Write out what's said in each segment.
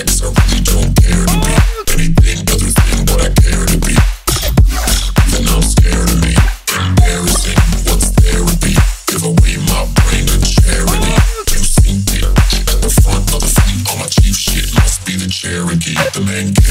I really don't care to be anything other than what I care to be. Even I'm scared of me. Embarrassing, what's therapy? Give away my brain to charity. You at the front of the fleet. Chief shit be the Cherokee. The.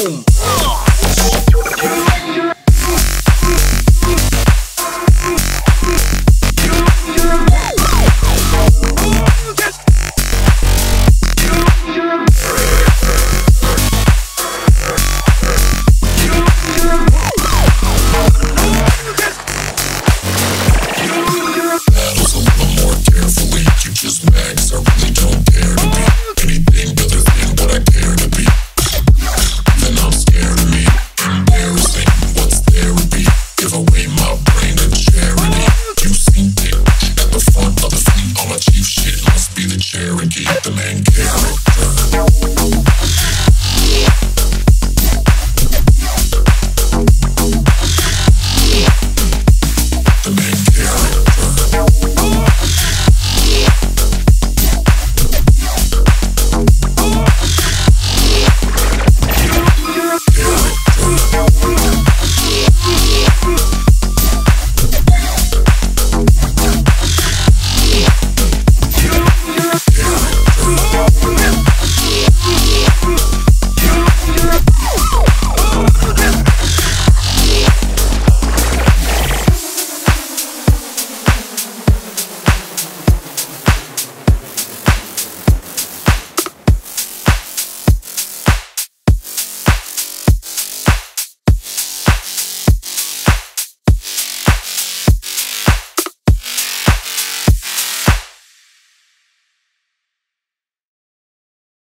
Boom. Batman